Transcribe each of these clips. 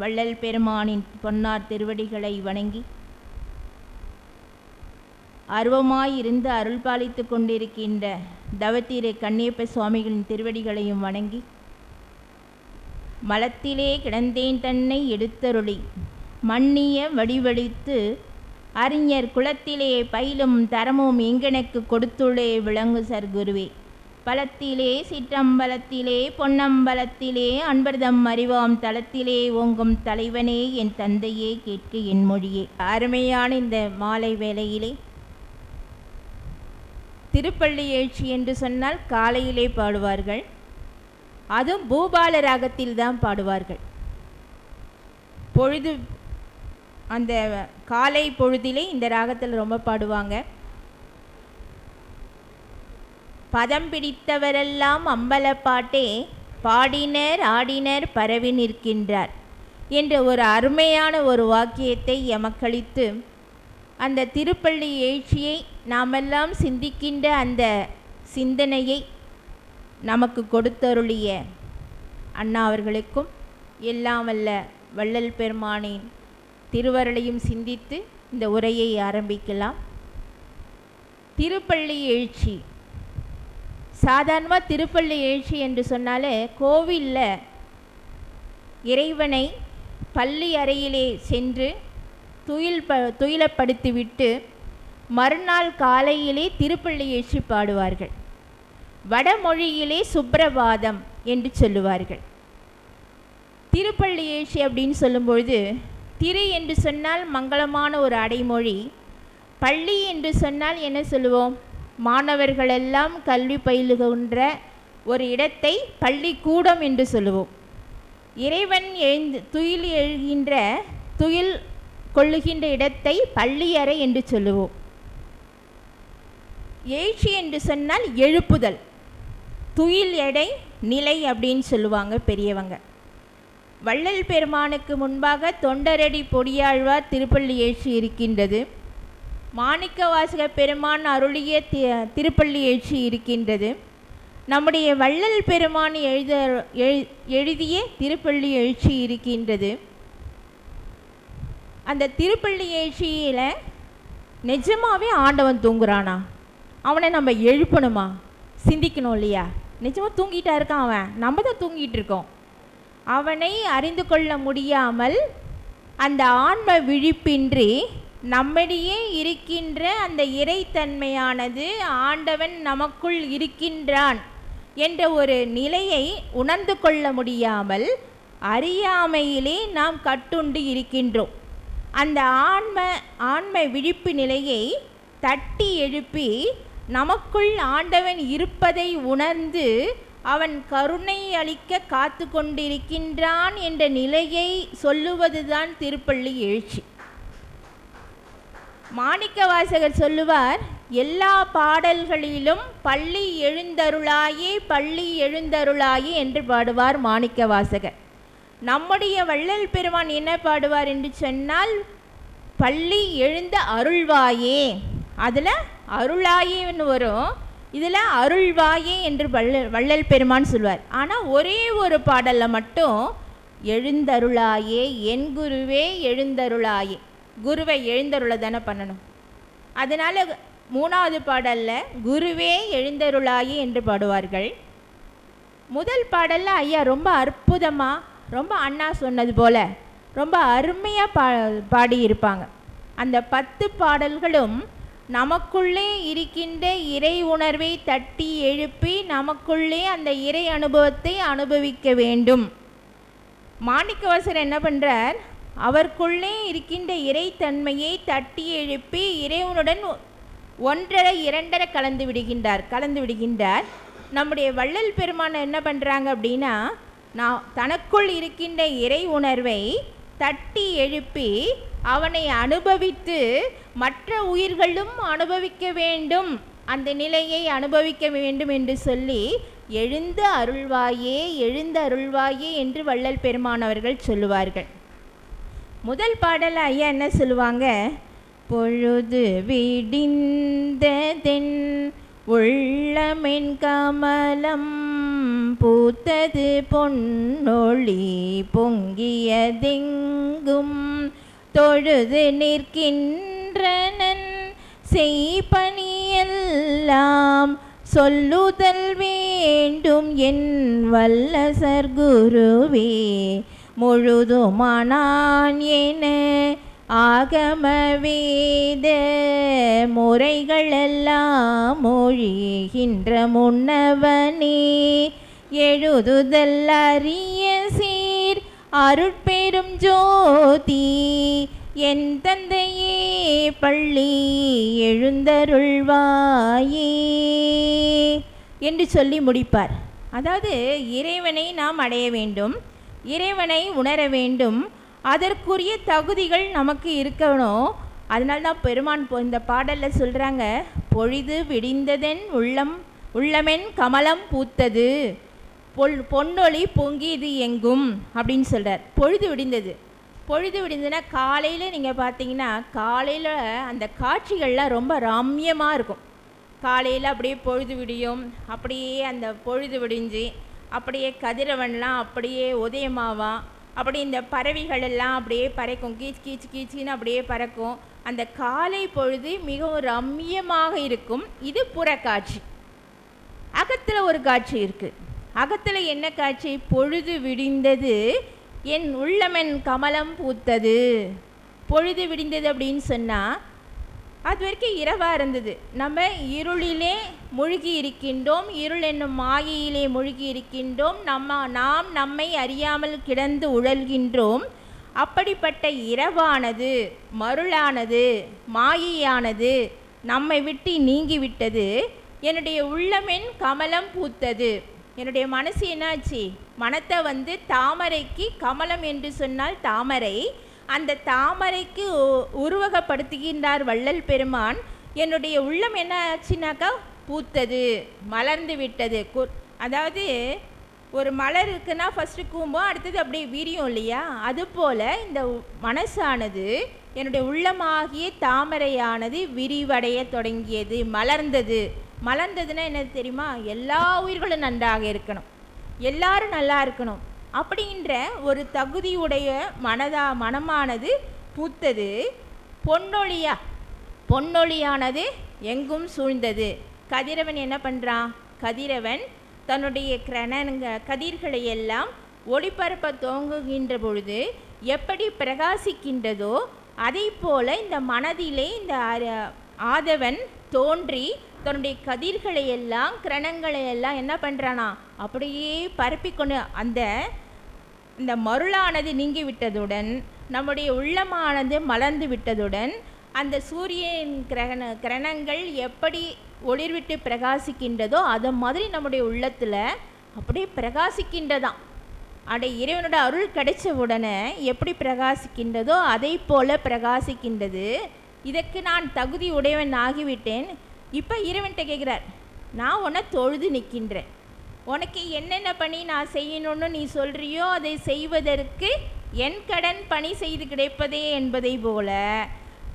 வள்ளல் பெருமானின் பொன்னார் திருவடிகளை வணங்கி அருவமாயிருந்து அருள் பாலித்து கொண்டிருக்கின்ற தவத்திரு கண்ணியப்ப சுவாமிகளின் திருவடிகளையும் வணங்கி மலத்திலே கிடந்தேன் தன்னை எடுத்தருளி மண்ணிய வடிவடித்து அறிஞர் குலத்திலே பயிலும் தரமும் எங்கெனக்கு கொடுத்துள்ளே விளங்கு சர்குருவே பலத்திலே சிற்றம்பலத்திலே பொன்னம்பலத்திலே அன்பர்தம் அறிவாம் தளத்திலே ஓங்கும் தலைவனே என் தந்தையே கேட்க என் மொழியே. அருமையான இந்த மாலை வேளையிலே திருப்பள்ளி எழுச்சி என்று சொன்னால் காலையிலே பாடுவார்கள். அதுவும் பூபால ராகத்தில் தான் பாடுவார்கள். பொழுது அந்த காலை பொழுதிலே இந்த ராகத்தில் ரொம்ப பாடுவாங்க. பதம் பிடித்தவரெல்லாம் அம்பலப்பாட்டே பாடினர் ஆடினர் பரவி நிற்கின்றார் என்ற ஒரு அருமையான ஒரு வாக்கியத்தை எமக்களித்து அந்த திருப்பள்ளி எழுச்சியை நாமெல்லாம் சிந்திக்கின்ற அந்த சிந்தனையை நமக்கு கொடுத்தருளிய அண்ணா அவர்களுக்கும் எல்லாம் வல்ல வள்ளல் பெருமானின் திருவருளையும் சிந்தித்து இந்த உரையை ஆரம்பிக்கலாம். திருப்பள்ளி எழுச்சி. சாதாரணமாக திருப்பள்ளி எழுச்சி என்று சொன்னாலே கோவிலில் இறைவனை பள்ளி அறையிலே சென்று துயில் ப துயிலப்படுத்திவிட்டு மறுநாள் காலையிலே திருப்பள்ளி எழுச்சி பாடுவார்கள். வடமொழியிலே சுப்பிரபாதம் என்று சொல்லுவார்கள். திருப்பள்ளி எழுச்சி அப்படின்னு சொல்லும்பொழுது திரு என்று சொன்னால் மங்களமான ஒரு அடைமொழி பள்ளி என்று சொன்னால் என்ன சொல்லுவோம்? மாணவர்களெல்லாம் கல்வி பயிலுகின்ற ஒரு இடத்தை பள்ளிக்கூடம் என்று சொல்லுவோம். இறைவன் எழுந்து துயில் எழுகின்ற துயில் கொள்ளுகின்ற இடத்தை பள்ளியறை என்று சொல்லுவோம். எழுச்சி என்று சொன்னால் எழுப்புதல். துயில் எடை நிலை அப்படின்னு சொல்லுவாங்க பெரியவங்க. வள்ளல் பெருமானுக்கு முன்பாக தொண்டரடி பொடியாழ்வார் திருப்பள்ளி எழுச்சி இருக்கின்றது. மாணிக்க வாசக பெருமான் அருளிய தி திருப்பள்ளி எழுச்சி இருக்கின்றது. நம்முடைய வள்ளல் பெருமான் எழுத எழு எழுதிய திருப்பள்ளி எழுச்சி இருக்கின்றது. அந்த திருப்பள்ளி எழுச்சியில் நிஜமாகவே ஆண்டவன் தூங்குறானா? அவனை நம்ம எழுப்பணுமா? சிந்திக்கணும் இல்லையா? நிஜமாக தூங்கிட்டா இருக்கான் அவன். நம்ம தான் தூங்கிட்டு இருக்கோம். அவனை அறிந்து கொள்ள முடியாமல் அந்த ஆன்ம விழிப்பின்றி நம்மிடையே இருக்கின்ற அந்த இறைத்தன்மையானது ஆண்டவன் நமக்குள் இருக்கின்றான் என்ற ஒரு நிலையை உணர்ந்து கொள்ள முடியாமல் அறியாமையிலே நாம் கட்டுண்டு இருக்கின்றோம். அந்த ஆன்ம ஆன்ம விழிப்பு நிலையை தட்டி எழுப்பி நமக்குள் ஆண்டவன் இருப்பதை உணர்ந்து அவன் கருணை அளிக்க காத்து கொண்டிருக்கின்றான் என்ற நிலையை சொல்லுவதுதான் திருப்பள்ளி எழுச்சி. மாணிக்க வாசகர் சொல்லுவார் எல்லா பாடல்களிலும் பள்ளி எழுந்தருளாயே பள்ளி எழுந்தருளாயே என்று பாடுவார் மாணிக்க வாசகர் நம்முடைய வள்ளல் பெருமான் என்ன பாடுவார் என்று சொன்னால் பள்ளி எழுந்த அருள்வாயே. அதில் அருளாயேன்னு வரும். இதில் அருள்வாயே என்று வள்ள வள்ளல் பெருமான் சொல்வார். ஆனால் ஒரே ஒரு பாடலில் மட்டும் எழுந்தருளாயே என் குருவே எழுந்தருளாயே. குருவை எழுந்தருளை தானே பண்ணணும்? அதனால் மூணாவது பாடலில் குருவே எழுந்தருளாயி என்று பாடுவார்கள். முதல் பாடலில் ஐயா ரொம்ப அற்புதமாக ரொம்ப அண்ணா சொன்னது போல் ரொம்ப அருமையாக பா பாடியிருப்பாங்க. அந்த பத்து பாடல்களும் நமக்குள்ளே இருக்கின்ற இறை உணர்வை தட்டி எழுப்பி நமக்குள்ளே அந்த இறை அனுபவத்தை அனுபவிக்க வேண்டும். மாணிக்கவாசர் என்ன பண்ணுறார் அவருக்குள்ளே இருக்கின்ற இறைத்தன்மையை தட்டி எழுப்பி இறைவனுடன் ஒன்றரை இரண்டரை கலந்து விடுகின்றார் கலந்து விடுகின்றார். நம்முடைய வள்ளல் பெருமானை என்ன பண்ணுறாங்க அப்படின்னா நான் தனக்குள் இருக்கின்ற இறை உணர்வை தட்டி எழுப்பி அவனை அனுபவித்து மற்ற உயிர்களும் அனுபவிக்க வேண்டும் அந்த நிலையை அனுபவிக்க வேண்டும் என்று சொல்லி எழுந்த அருள்வாயே எழுந்த அருள்வாயே என்று வள்ளல் பெருமானவர்கள் சொல்லுவார்கள். முதல் பாடல் ஐயா என்ன சொல்லுவாங்க? பொழுது விடிந்ததென் உள்ளமென் கமலம் பூத்தது பொன்னொளி பொங்கியதெங்கும் தொழுது நிற்கின்றனன் செய்பணியெல்லாம் சொல்லுதல் வேண்டும் என் வல்லசர் குருவே முழுதுமானான் என ஆகம வேத முறைகளெல்லாம் மொழிகின்ற முன்னவனே எழுதுதல் அறிய சீர் அருட்பெரும் ஜோதி என் தந்தையே பள்ளி எழுந்தருள்வாயே என்று சொல்லி முடிப்பார். அதாவது இறைவனை நாம் அடைய வேண்டும். இறைவனை உணர வேண்டும். அதற்குரிய தகுதிகள் நமக்கு இருக்கணும். அதனால தான் பெருமான் இந்த பாடலில் சொல்கிறாங்க பொழுது விடிந்ததென் உள்ளம் உள்ளமென் கமலம் பூத்தது. பொல் பொன்னொழி பொங்கியது எங்கும் அப்படின்னு சொல்கிறார் பொழுது விடிந்தது. பொழுது விடிந்ததுன்னா காலையில் நீங்கள் பார்த்தீங்கன்னா காலையில் அந்த காட்சிகள்லாம் ரொம்ப ரம்யமாக இருக்கும். காலையில் அப்படியே பொழுது விடியும். அப்படியே அந்த பொழுது விடிஞ்சு அப்படியே கதிரவன்லாம் அப்படியே உதயமாவான் அப்படி இந்த பறவைகள் எல்லாம் அப்படியே பறக்கும். கீச் கீச் கீச்சின்னு அப்படியே பறக்கும். அந்த காலை பொழுது மிகவும் ரம்மியமாக இருக்கும். இது புறக்காட்சி. அகத்தில் ஒரு காட்சி இருக்குது அகத்தில் என்ன காட்சி? பொழுது விடிந்தது என் உள்ளமென் கமலம் பூத்தது. பொழுது விடிந்தது அப்படின்னு சொன்னால் அது வரைக்கும் இரவாக இருந்தது. நம்ம இருளிலே மூழ்கி இருக்கின்றோம் இருள் என்னும் மாயையிலே மூழ்கி இருக்கின்றோம் நம்ம நாம் நம்மை அறியாமல் கிடந்து உழல்கின்றோம். அப்படிப்பட்ட இரவானது மருளானது மாயையானது நம்மை விட்டு நீங்கிவிட்டது. என்னுடைய உள்ளமென் கமலம் பூத்தது. என்னுடைய மனசு என்னாச்சு? மனத்தை வந்து தாமரைக்கு கமலம் என்று சொன்னால் தாமரை. அந்த தாமரைக்கு உருவகப்படுத்துகின்றார் வள்ளல் பெருமான். என்னுடைய உள்ளம் என்ன ஆச்சுனாக்கா பூத்தது மலர்ந்து விட்டது. கு- அதாவது ஒரு மலர் இருக்குன்னா ஃபஸ்ட்டு கூம்பும் அடுத்தது அப்படியே விரியும் இல்லையா? அதுபோல் இந்த மனசானது என்னுடைய உள்ளமாகிய தாமரையானது விரிவடைய தொடங்கியது மலர்ந்தது. மலர்ந்ததுன்னா என்னது தெரியுமா? எல்லா உயிர்களும் நன்றாக இருக்கணும். எல்லாரும் நல்லா இருக்கணும். அப்படின்ற ஒரு தகுதியுடைய மனதா மனமானது பூத்தது. பொன்னொழியா பொன்னொழியானது எங்கும் சூழ்ந்தது. கதிரவன் என்ன பண்ணுறான் கதிரவன் தன்னுடைய கிரணங்க கதிர்களை எல்லாம் ஒளிபரப்ப துவங்குகின்ற பொழுது எப்படி பிரகாசிக்கின்றதோ அதை போல இந்த மனதிலே இந்த ஆதவன் தோன்றி தன்னுடைய கதிர்களை எல்லாம் கிரணங்களை எல்லாம் என்ன பண்ணுறானா அப்படியே பரப்பிக்கொண்டு அந்த இந்த மருளானது நீங்கி விட்டதுடன் நம்முடைய உள்ளமானது மலர்ந்து விட்டதுடன் அந்த சூரியன் கிரகண கிரணங்கள் எப்படி ஒளிர்விட்டு பிரகாசிக்கின்றதோ அதை மாதிரி நம்முடைய உள்ளத்தில் அப்படியே பிரகாசிக்கின்றதாம். அட இறைவனோட அருள் கிடைச்ச உடனே எப்படி பிரகாசிக்கின்றதோ அதை போல பிரகாசிக்கின்றது. இதற்கு நான் தகுதி உடையவன் ஆகிவிட்டேன். இப்போ இறைவன்கிட்ட கேட்குறார் நான் உன்னை தொழுது நிற்கின்றேன் உனக்கு என்னென்ன பணி நான் செய்யணும்னு நீ சொல்றியோ அதை செய்வதற்கு என் கடன் பணி செய்து கிடைப்பதே என்பதை போல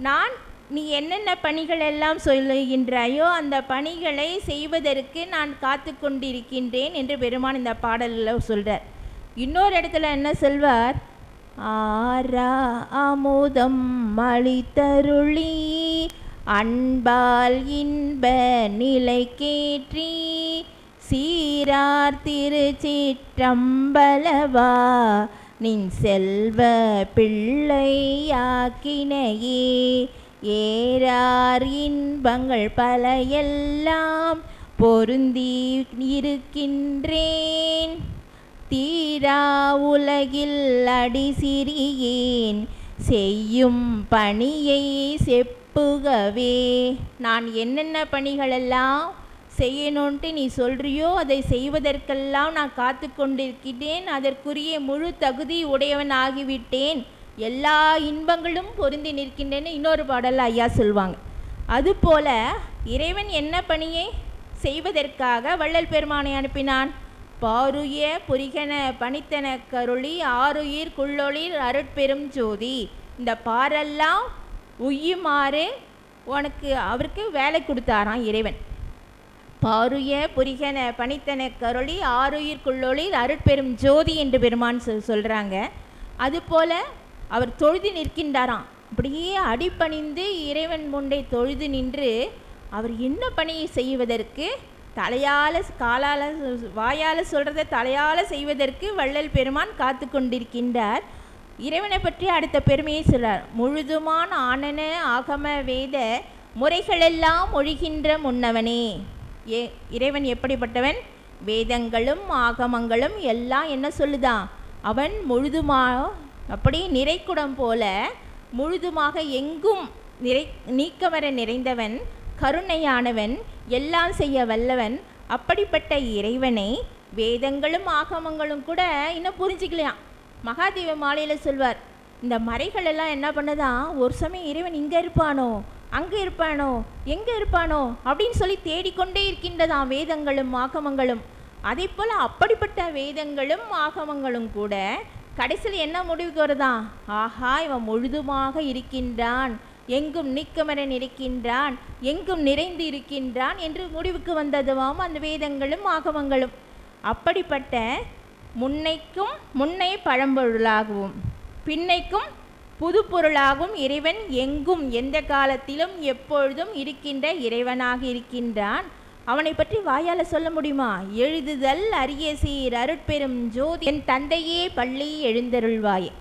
நான் நீ என்னென்ன பணிகள் எல்லாம் சொல்லுகின்றாயோ அந்த பணிகளை செய்வதற்கு நான் காத்து கொண்டிருக்கின்றேன் என்று பெருமான் இந்த பாடலில் சொல்கிறார் இன்னொரு இடத்துல என்ன சொல்வார்? ஆரா அமுதம் அளித்தருளி அன்பால் இன்ப நிலை கேற்றி சீரார் திருச்சிற்றம்பலவா? நின் செல்வ பிள்ளையாக்கினையே ஏறார் இன்பங்கள் பல எல்லாம் பொருந்தி இருக்கின்றேன். தீரா உலகில் அடி சிறியேன் செய்யும் பணியை செப்புகவே. நான் என்னென்ன பணிகளெல்லாம் செய்யணுன்ட்டு நீ சொல்றியோ அதை செய்வதற்கெல்லாம் நான் காத்து கொண்டிருக்கிறேன் அதற்குரிய முழு தகுதி உடையவன் ஆகிவிட்டேன் எல்லா இன்பங்களும் பொருந்தி நிற்கின்றேன்னு இன்னொரு பாடல் ஐயா சொல்லுவாங்க அதுபோல இறைவன் என்ன பணியை செய்வதற்காக வள்ளல் பெருமானை அனுப்பினான். பாருய புரிகன பணித்தன கருளி ஆருயிர் குள்ளொளிர் அருட்பெரும் ஜோதி. இந்த பாரெல்லாம் உய்யுமாறு உனக்கு அவருக்கு வேலை கொடுத்தாராம் இறைவன். பாருய புரிகன பணித்தன கருளி ஆறுயிர்க்குள்ளொளி அருட்பெரும் ஜோதி என்று பெருமான் சொல் சொல்கிறாங்க அதுபோல அவர் தொழுது நிற்கின்றாராம். அப்படியே அடிபணிந்து இறைவன் முண்டை தொழுது நின்று அவர் என்ன பணியை செய்வதற்கு? தலையால் காலால் வாயால் சொல்கிறத தலையால் செய்வதற்கு வள்ளல் பெருமான் காத்து கொண்டிருக்கின்றார். இறைவனை பற்றி அடுத்த பெருமையை சொல்கிறார் முழுதுமான் ஆனன ஆகம வேத முறைகளெல்லாம் ஒழிகின்ற முன்னவனே. ஏ இறைவன் எப்படிப்பட்டவன்? வேதங்களும் ஆகமங்களும் எல்லாம் என்ன சொல்லுதான் அவன் முழுதுமா அப்படி நிறைக்குடம் போல முழுதுமாக எங்கும் நிறை நீக்கமர நிறைந்தவன் கருணையானவன் எல்லாம் செய்ய வல்லவன் அப்படிப்பட்ட இறைவனை வேதங்களும் ஆகமங்களும் கூட இன்னும் புரிஞ்சுக்கலையாம் மகாதேவ மாலையில் சொல்வார் இந்த மறைகளெல்லாம் என்ன பண்ணுதான் ஒரு சமயம் இறைவன் இங்கே இருப்பானோ? அங்கே இருப்பானோ? எங்கே இருப்பானோ? அப்படின்னு சொல்லி தேடிக்கொண்டே இருக்கின்றதாம் வேதங்களும் ஆகமங்களும். அதே போல் அப்படிப்பட்ட வேதங்களும் ஆகமங்களும் கூட கடைசியில் என்ன முடிவுக்கு வருதா ஆஹா இவன் முழுதுமாக இருக்கின்றான். எங்கும் நீக்கமரன் இருக்கின்றான். எங்கும் நிறைந்து இருக்கின்றான் என்று முடிவுக்கு வந்ததுவாம் அந்த வேதங்களும் ஆகமங்களும். அப்படிப்பட்ட முன்னைக்கும் முன்னை பழம்பொருளாகவும் பின்னைக்கும் புது பொருளாகும் இறைவன் எங்கும் எந்த காலத்திலும் எப்பொழுதும் இருக்கின்ற இறைவனாக இருக்கின்றான். அவனை பற்றி வாயால சொல்ல முடியுமா? எழுதுதல் அரிய சீர் அருட்பெரும் ஜோதி என் தந்தையே பள்ளி எழுந்தருள்வாயே.